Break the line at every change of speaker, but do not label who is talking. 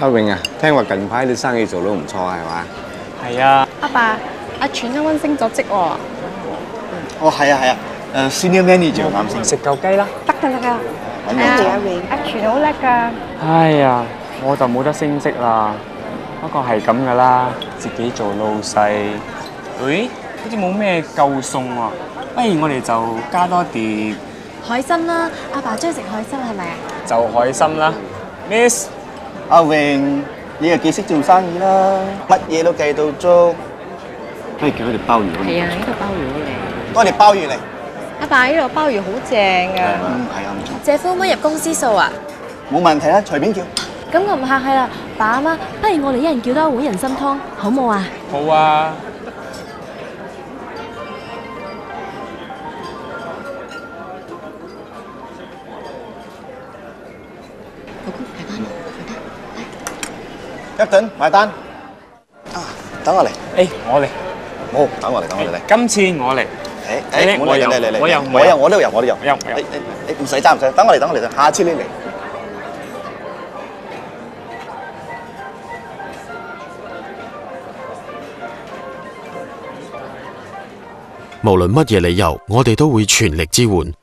阿榮啊，聽話近排你生意做得唔錯係嘛？
係啊，
阿爸，阿全啱啱升咗職喎，
哦，係啊係啊，誒 senior manager 啱先。
食嚿雞啦。
得㗎得㗎。
揾
係啊
到，
阿全好叻㗎。
哎呀，我就冇得升職啦。不過係咁噶啦，自己做老細。誒，好似冇咩夠餸喎，不如我哋就加多碟
海參啦，阿爸中意食海參係咪啊？
就海參啦。Miss，
阿榮，你又幾識做生意啦，乜嘢都計到足。不如叫佢哋鮑魚好唔好
係啊，呢度鮑魚好靚。
多碟鮑魚嚟。
阿爸，呢度鮑魚好正啊！
嗯，係啊，唔錯。
姐夫可唔可以入公司數啊？
冇問題啦，隨便叫。
咁我唔客氣啦，爸阿媽，不如我哋一人叫多一碗人參湯，好冇啊？
好啊。
一陣埋單。啊，等我嚟。
誒，我嚟。
冇，等我嚟，等我嚟嚟。
今次我嚟。
誒誒，
我有
嚟嚟嚟嚟，
我有
我有，我都有，我都有。
我有
你你你唔使爭唔使，等我嚟，等我嚟，下次你嚟。
無論乜嘢理由，我哋都會全力支援，